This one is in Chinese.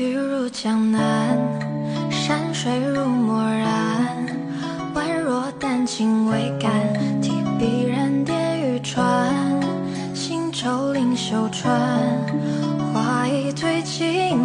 雨入江南，山水如墨染，宛若丹青未干，提笔然点欲穿，行舟临秀川，画一推金。